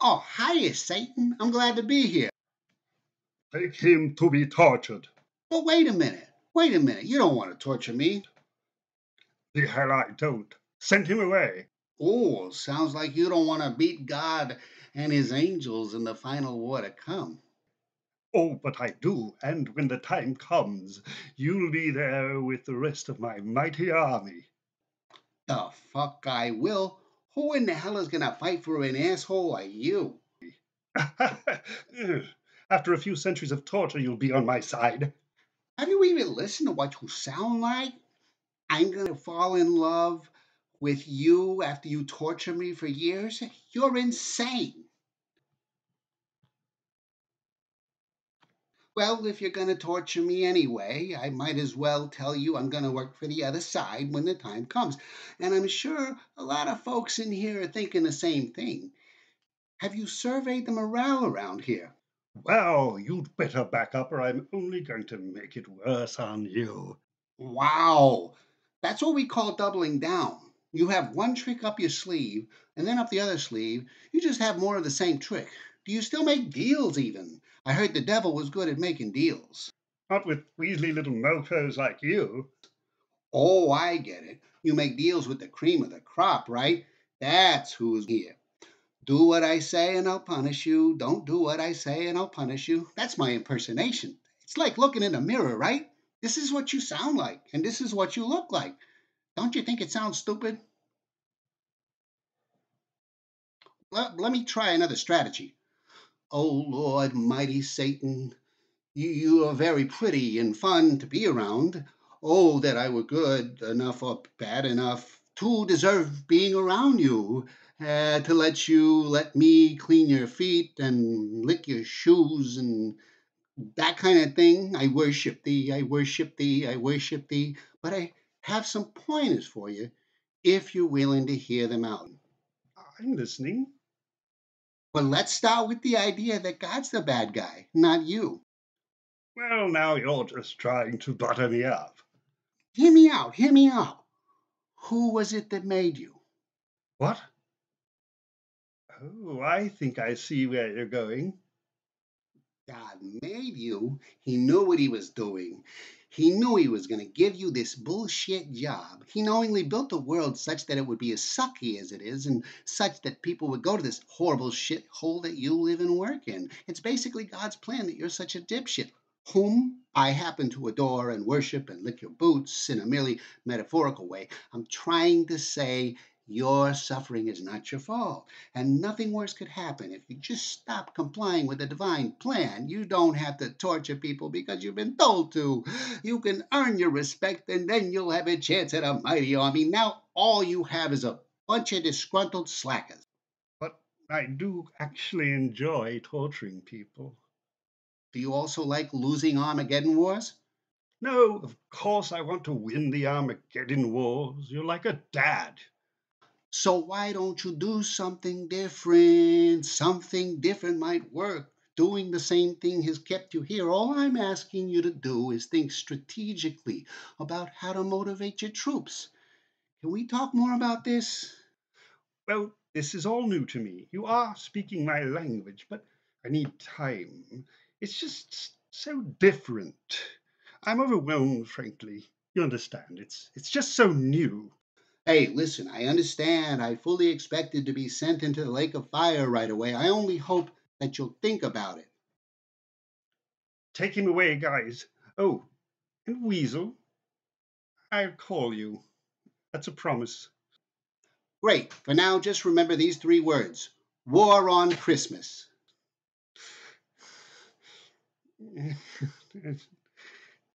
Oh, hiya, Satan. I'm glad to be here. Take him to be tortured. But wait a minute. Wait a minute. You don't want to torture me. The hell I don't. Send him away. Oh, sounds like you don't want to beat God and his angels in the final war to come. Oh, but I do, and when the time comes, you'll be there with the rest of my mighty army. The fuck I will. Who in the hell is gonna fight for an asshole like you? After a few centuries of torture, you'll be on my side. Have you even listened to what you sound like? I'm gonna fall in love with you after you torture me for years? You're insane. Well, if you're going to torture me anyway, I might as well tell you I'm going to work for the other side when the time comes. And I'm sure a lot of folks in here are thinking the same thing. Have you surveyed the morale around here? Well, you'd better back up or I'm only going to make it worse on you. Wow, that's what we call doubling down. You have one trick up your sleeve, and then up the other sleeve, you just have more of the same trick. Do you still make deals even? I heard the devil was good at making deals. Not with weaselly little mofos like you. Oh, I get it. You make deals with the cream of the crop, right? That's who's here. Do what I say and I'll punish you. Don't do what I say and I'll punish you. That's my impersonation. It's like looking in a mirror, right? This is what you sound like, and this is what you look like. Don't you think it sounds stupid? Let, let me try another strategy. Oh Lord, mighty Satan, you, you are very pretty and fun to be around. Oh, that I were good enough or bad enough to deserve being around you, uh, to let you let me clean your feet and lick your shoes and that kind of thing. I worship thee, I worship thee, I worship thee. But I have some pointers for you if you're willing to hear them out. I'm listening. Well, let's start with the idea that God's the bad guy, not you. Well, now you're just trying to butter me up. Hear me out, hear me out. Who was it that made you? What? Oh, I think I see where you're going. God made you. He knew what he was doing. He knew he was going to give you this bullshit job. He knowingly built the world such that it would be as sucky as it is, and such that people would go to this horrible shit hole that you live and work in. It's basically God's plan that you're such a dipshit, whom I happen to adore and worship and lick your boots in a merely metaphorical way. I'm trying to say your suffering is not your fault, and nothing worse could happen if you just stop complying with the divine plan. You don't have to torture people because you've been told to. You can earn your respect, and then you'll have a chance at a mighty army. Now, all you have is a bunch of disgruntled slackers. But I do actually enjoy torturing people. Do you also like losing Armageddon wars? No, of course I want to win the Armageddon wars. You're like a dad. So why don't you do something different? Something different might work. Doing the same thing has kept you here. All I'm asking you to do is think strategically about how to motivate your troops. Can we talk more about this? Well, this is all new to me. You are speaking my language, but I need time. It's just so different. I'm overwhelmed, frankly. You understand, it's it's just so new. Hey, listen, I understand. I fully expected to be sent into the lake of fire right away. I only hope that you'll think about it. Take him away, guys. Oh, and Weasel, I'll call you. That's a promise. Great. For now, just remember these three words War on Christmas.